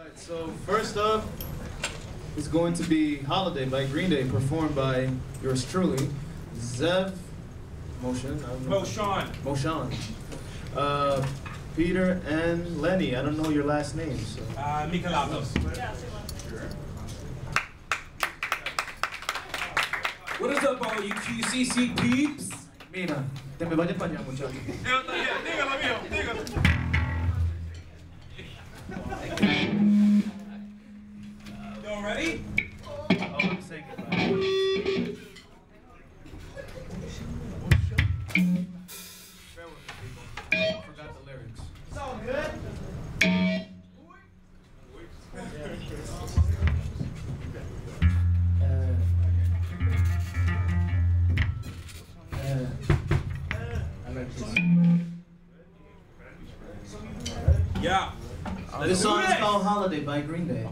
Alright, so first up is going to be Holiday by Green Day, performed by yours truly, Zev Motion. I don't know. Moshawn. Moshan. Uh, Peter and Lenny. I don't know your last name, so. Uh, Mikalatos. What is up, all you QCC peeps? Mira, te me vayas para allá, muchacho. Ready? Oh, I'm saying goodbye. Forgot the lyrics. I like this. Yeah. This song is called Holiday by Green Day.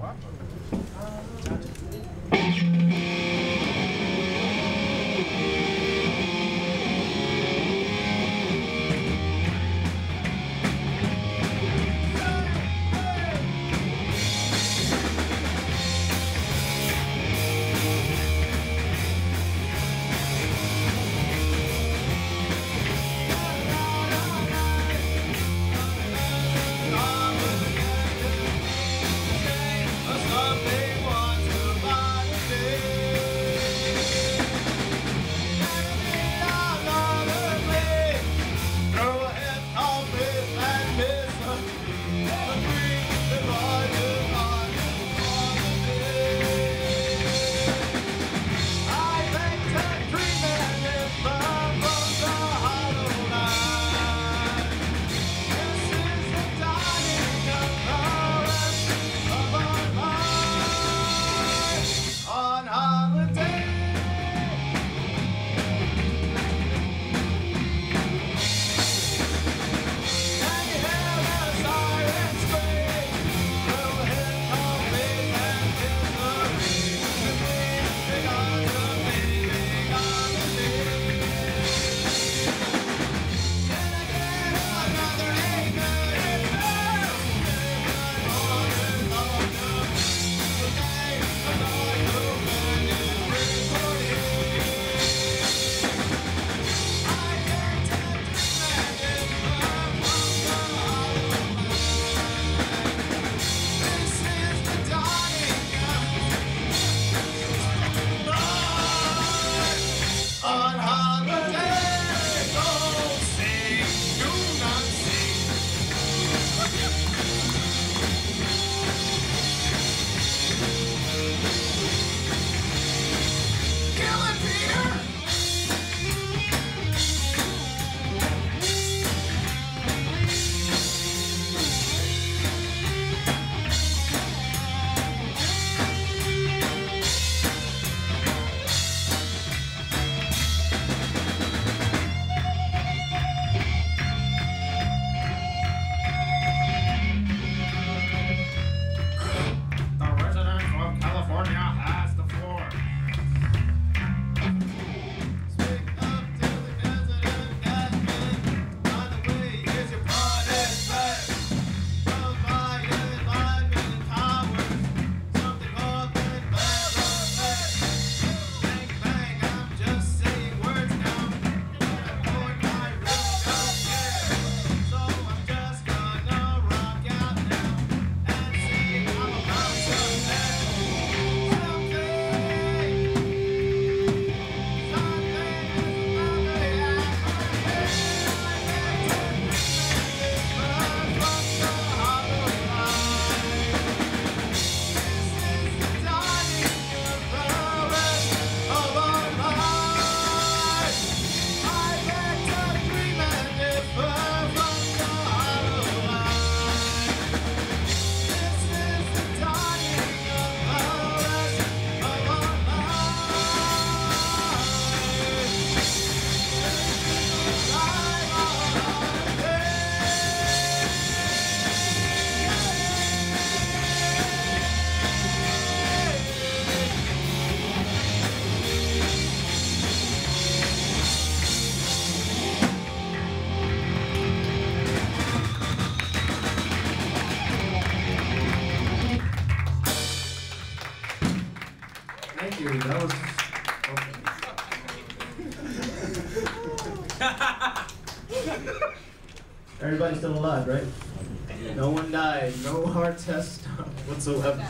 Everybody's still alive, right? No one died. No heart test whatsoever.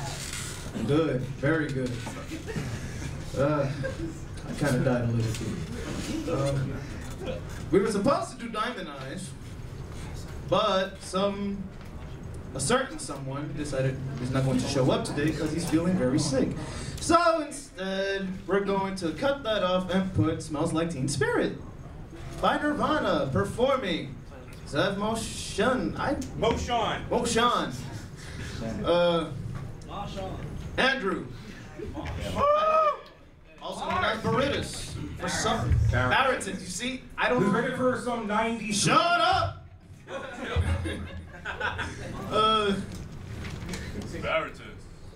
Good. Very good. Uh, I kind of died a little too. Um, we were supposed to do Diamond Eyes, but some a certain someone decided he's not going to show up today because he's feeling very sick. So instead, we're going to cut that off and put Smells Like Teen Spirit by Nirvana performing Zev Motion. I Motion. Motion. Uh, Andrew. Also known as Baritas. For some Barrington, you see? I don't ready for some 90s? Shut up! uh, Veritas.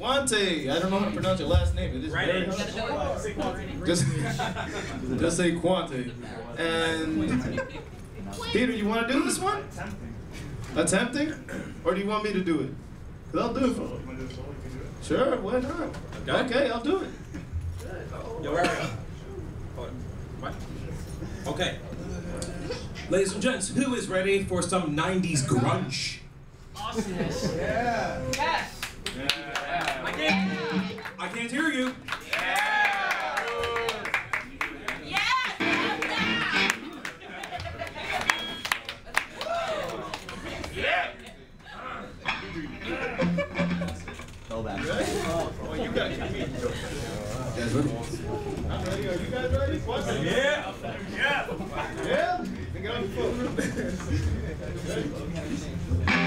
Wante. I don't know how to pronounce your last name. It is very Right. hard. Just, just say Quante. And Peter, you want to do this one? Attempting? Attempting? Or do you want me to do it? Cause I'll do it for you. Sure, why not? Okay. Okay, I'll do it. Yo, Ariel. Hold. What? Okay. Ladies and gents, who is ready for some 90s grunge? Awesomeness. Yeah. Yes. Yeah. I can't, I can't hear you. Oh, you guys, guys ready? I'm ready. Are you guys ready? Quante? Yeah. Yeah. Yeah? Then get on the foot.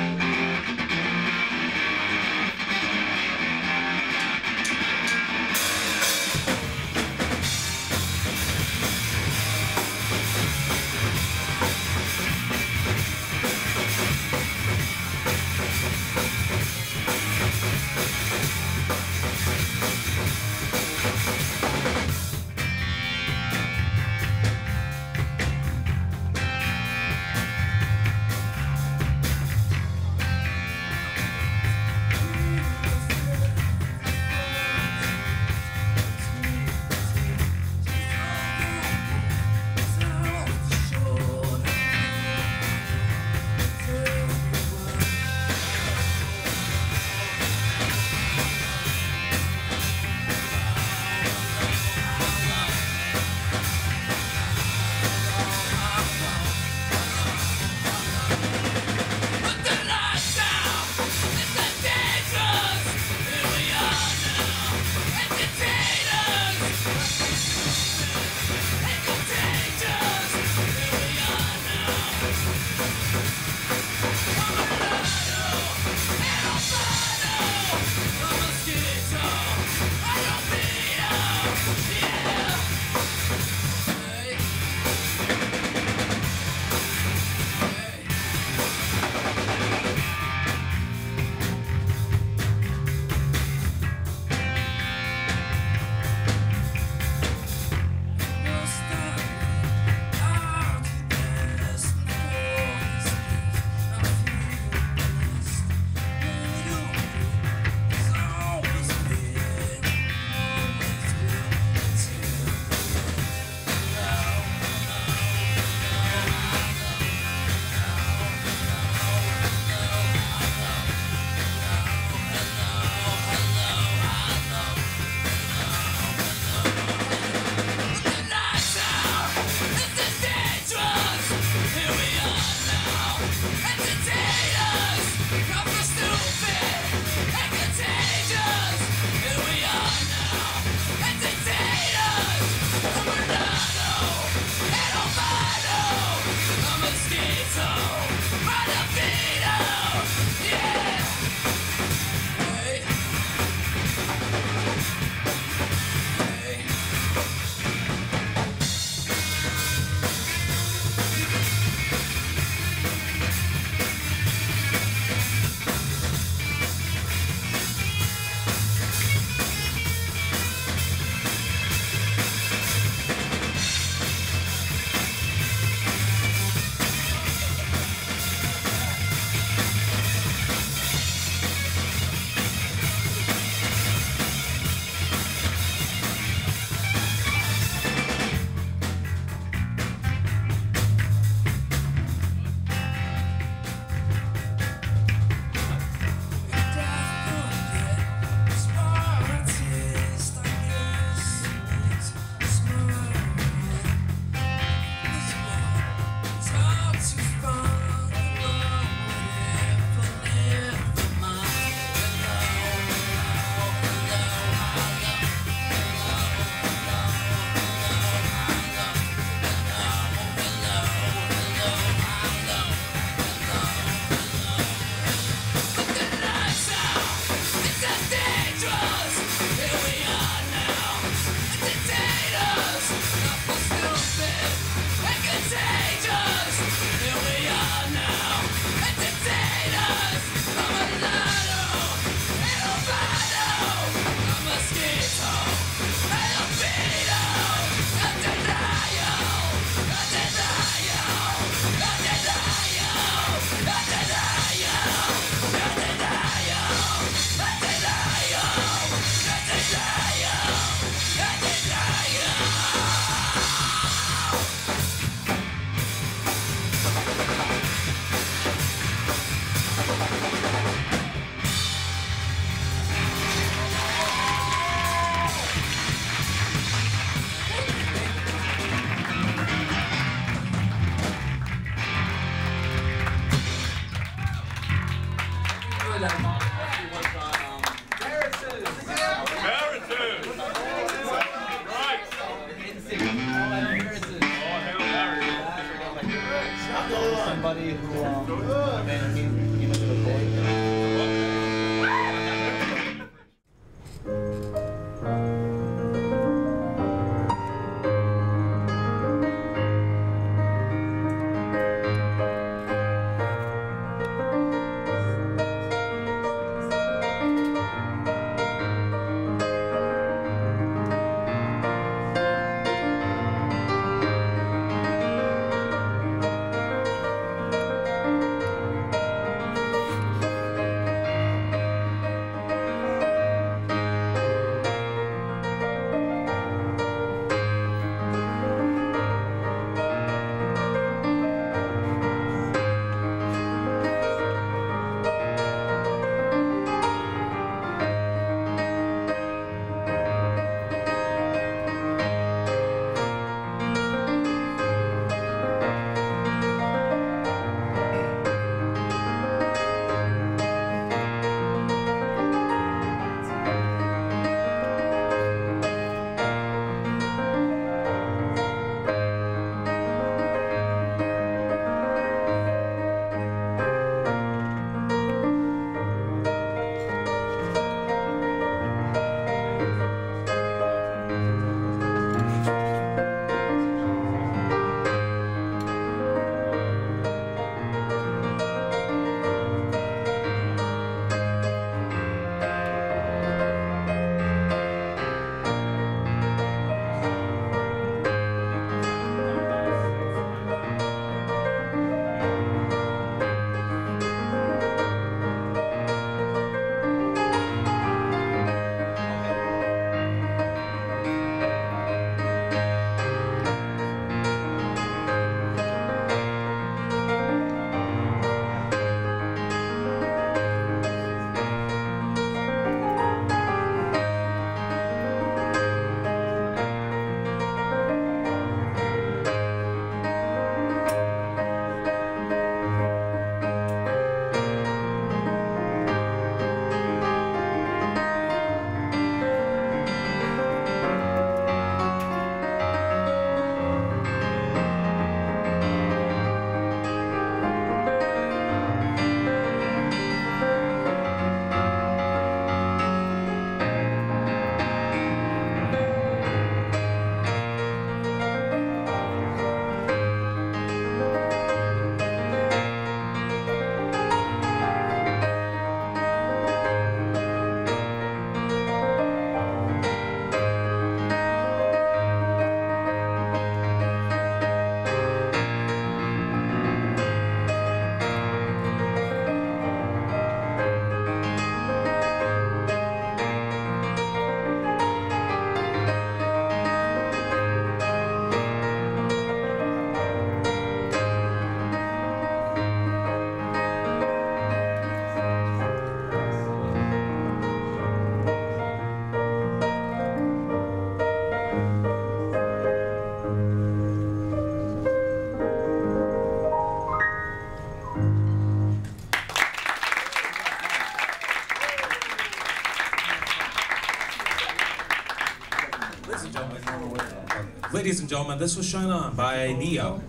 Ladies and gentlemen, this was Shine On by Neo.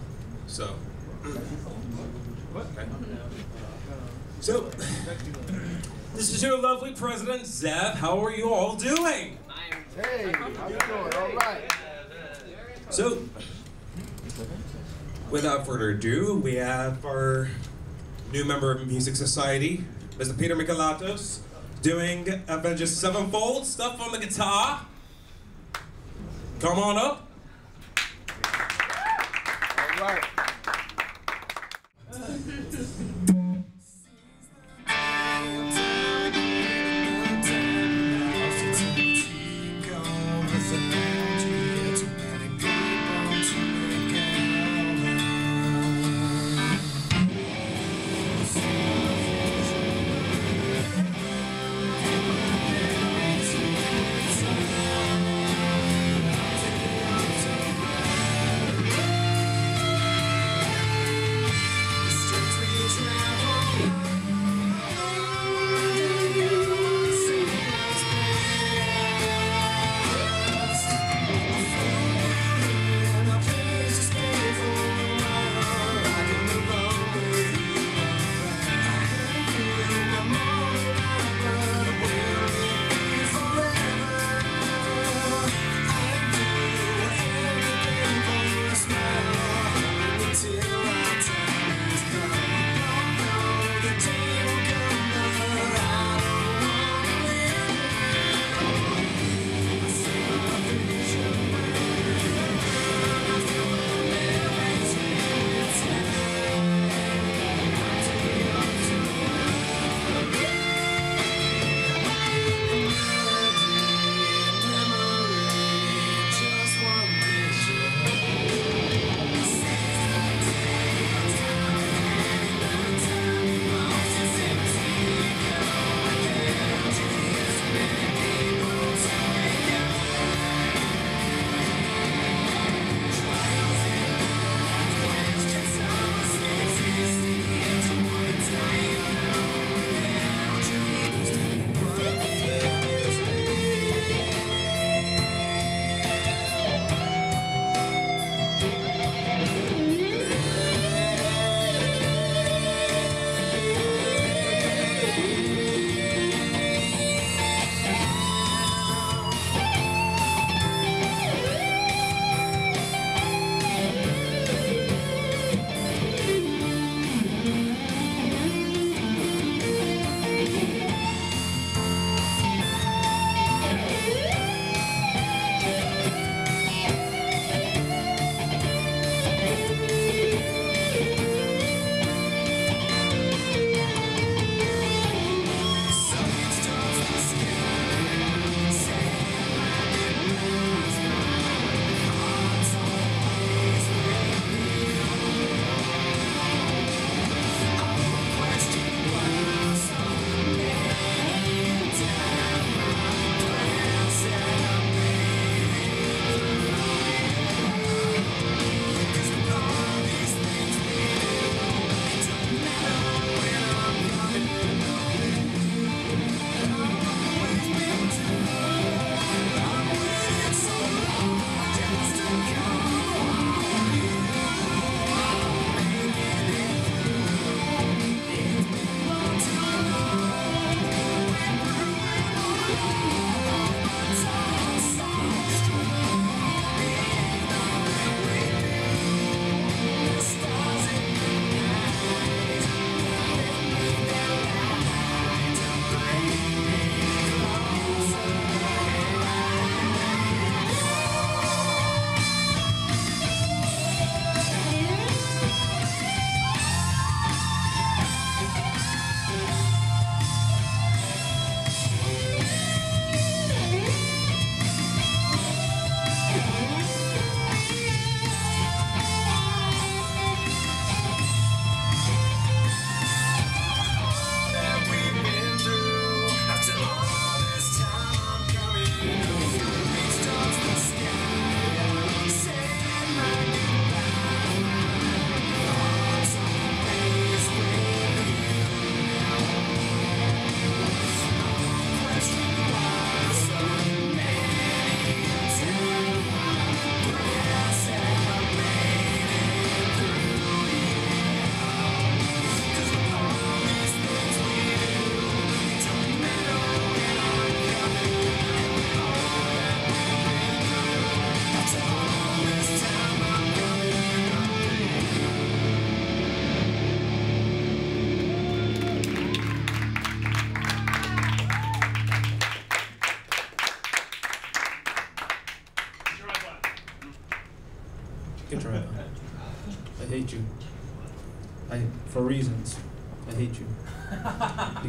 So, okay. So, this is your lovely president, Zev. How are you all doing? Hey, how you doing? All right. So, without further ado, we have our new member of Music Society, Mr. Peter Michelatos, doing Avenged Sevenfold stuff on the guitar. Come on up.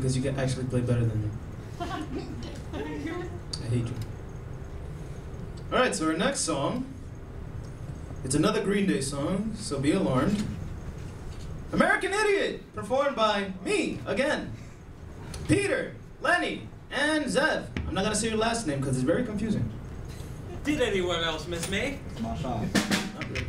Because you can actually play better than me. I hate you. All right, so our next song, it's another Green Day song, so be alarmed. American Idiot, performed by me again, Peter, Lenny, and Zev. I'm not gonna say your last name because it's very confusing. Did anyone else miss me? Not really.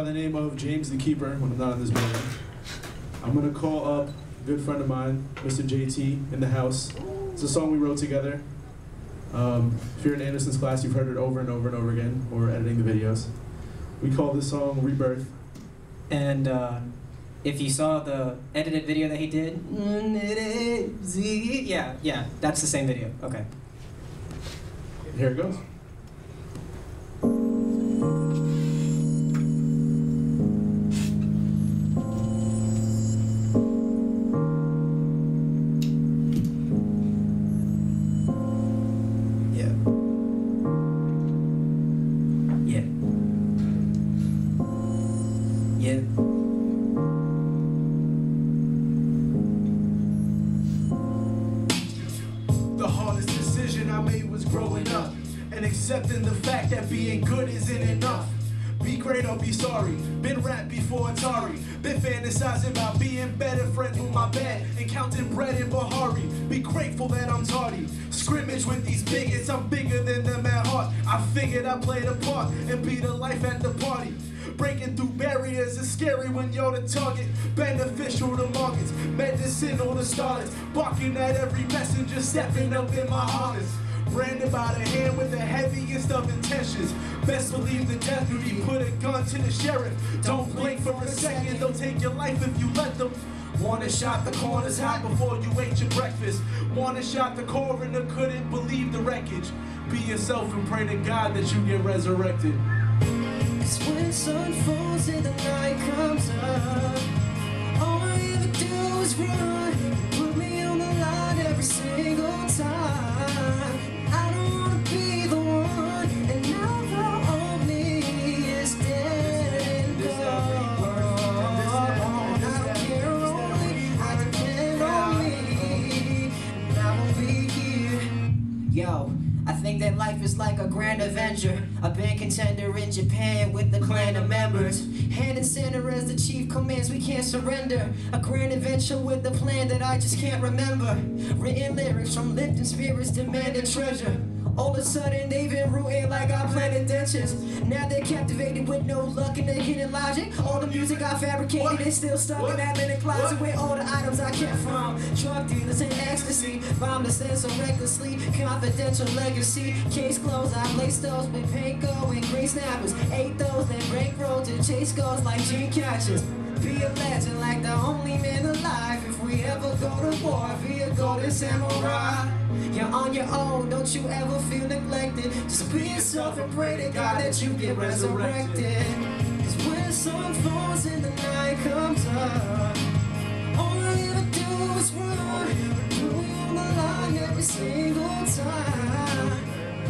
By the name of James the Keeper when I'm not in this building. I'm gonna call up a good friend of mine, Mr. JT, in the house. It's a song we wrote together. Um, if you're in Anderson's class, you've heard it over and over and over again, or editing the videos. We call this song Rebirth. And uh, if you saw the edited video that he did, yeah, yeah, that's the same video. Okay. Here it goes. Figured I played a part and be the life at the party. Breaking through barriers is scary when you're the target. Beneficial to markets, medicinal to starlets. Barking at every messenger, stepping up in my harness. Branded by the hand with the heaviest of intentions. Best believe the death be put a gun to the sheriff. Don't blink for a second, they'll take your life if you let them. Wanna shot the corners hot before you ate your breakfast. Wanna shot the coroner, couldn't believe the wreckage. Be yourself and pray to God that you get resurrected. When sun falls and the night comes up, all I ever do is run. Japan with the clan of members. Hand and center as the chief commands, we can't surrender. A grand adventure with a plan that I just can't remember. Written lyrics from lifting spirits demanding treasure. All of a sudden they've been rooting like I planted dentures. Now they're captivated with no luck in the hidden logic. All the music I fabricated is still stuck in that linen closet with all the items I kept from drug dealers and ecstasy. Bomb the sense so recklessly, confidential legacy. Case closed, I laced those with panko and green snappers. Ate those, then bankrolled to chase goals like dream catchers. Be a legend like the only man alive. If we ever go to war, be a golden samurai. You're on your own, don't you ever feel neglected. Just be yourself and pray to God that you get resurrected. Cause when sun falls and the night comes up, all I ever do is run. Put me on the line every single time.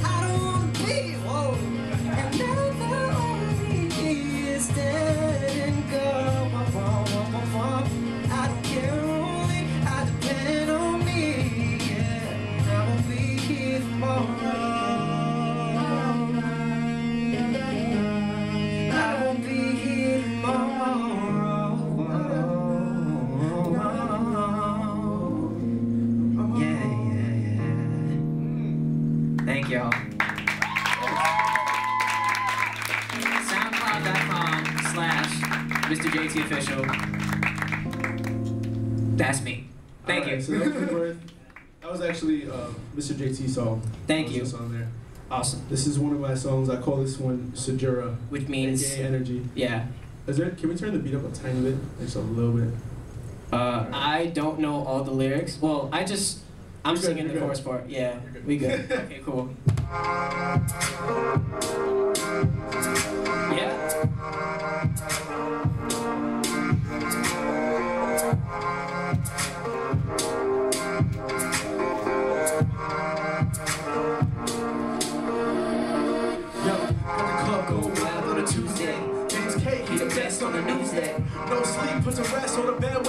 I don't wanna be, whoa. Awesome. This is one of my songs. I call this one Sajura. Which means, aka energy. yeah. Is there? Can we turn the beat up a tiny bit? Just a little bit. Uh, I don't know all the lyrics. Well, I just, I'm You're good, singing you're the good. chorus part. Yeah, good. we good. okay, cool. Yeah. Rest on the bed,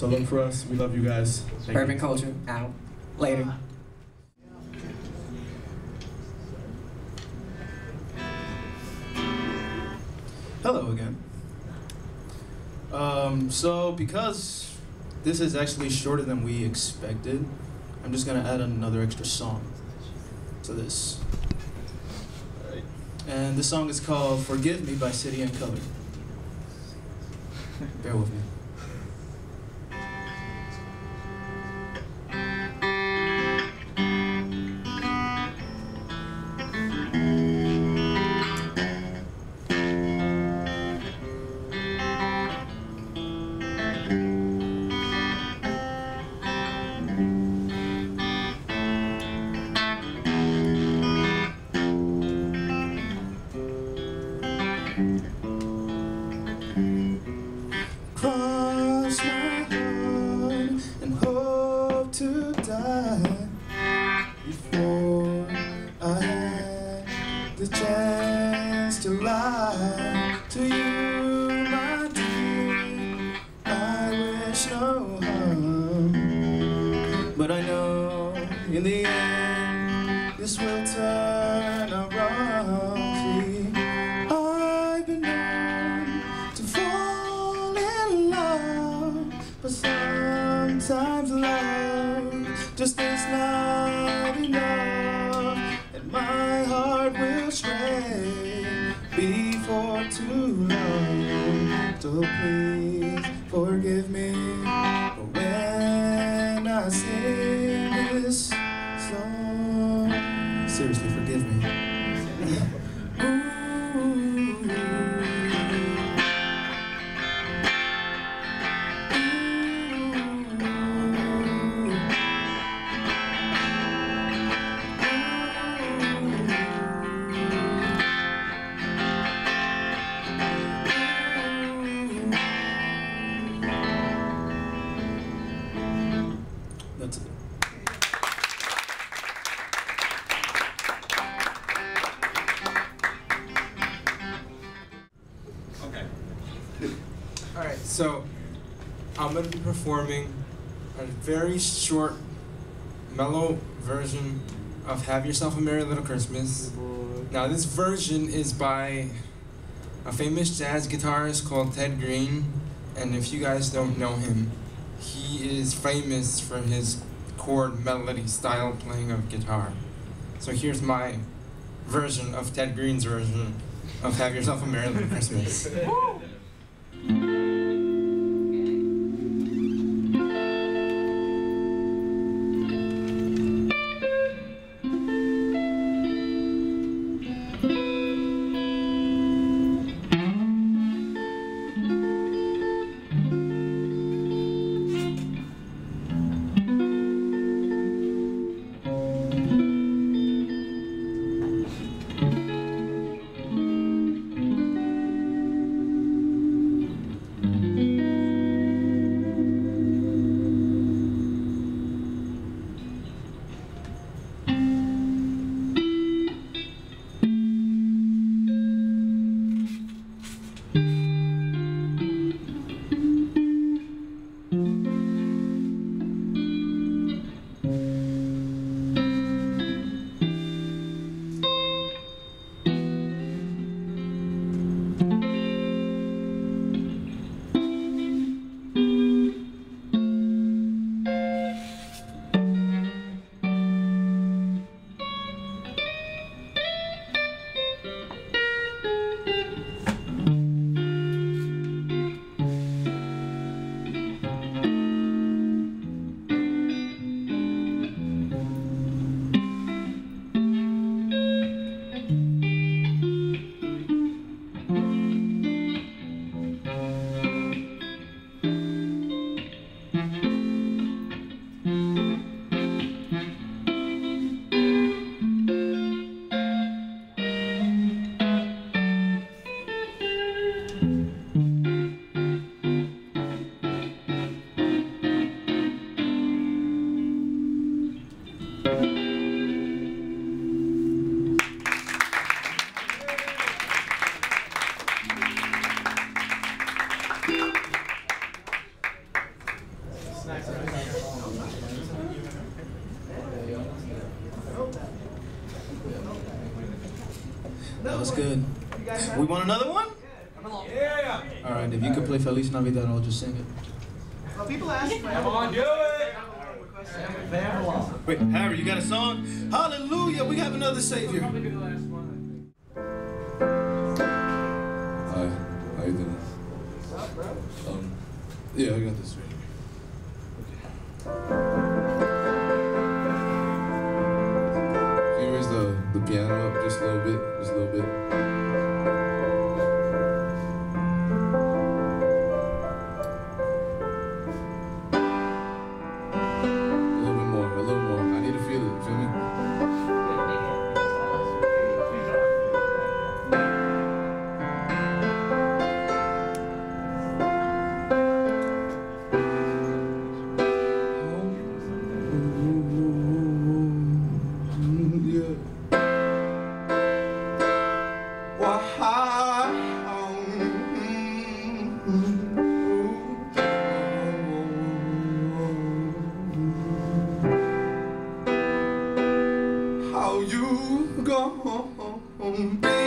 So look for us. We love you guys. Thank Urban you. Culture out. Later. Hello again. Um, so because this is actually shorter than we expected, I'm just gonna add another extra song to this. And the song is called Forgive Me by City and Colour. Bear with me. I'm going to be performing a very short, mellow version of Have Yourself a Merry Little Christmas. Oh, now, this version is by a famous jazz guitarist called Ted Greene, and if you guys don't know him, he is famous for his chord melody style playing of guitar. So here's my version of Ted Greene's version of Have Yourself a Merry Little Christmas. want another one? Yeah. All right, if you could play Feliz Navidad, I'll just sing it. Well, people ask Come on, do it! Wait, Harry, you got a song? Hallelujah, we have another Savior. go home.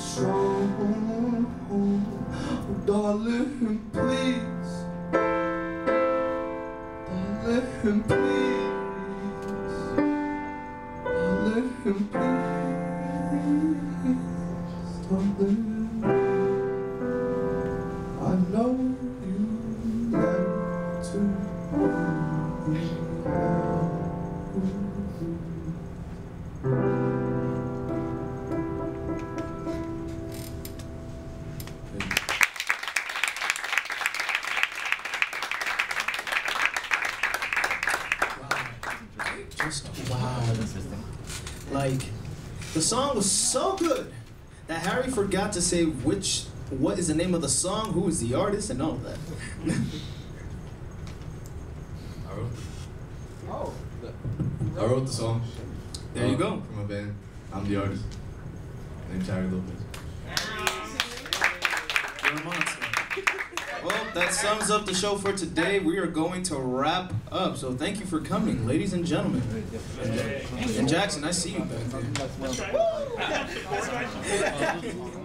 strong. Darling, please. Darling, please. not to say which, what is the name of the song, who is the artist, and all of that. I wrote. The, oh. I wrote the song. There you go. Uh, From a band. I'm the artist. Name: Terry Lopez. You're a monster. Well, that sums up the show for today. We are going to wrap up. So thank you for coming, ladies and gentlemen. And Jackson, I see you back there.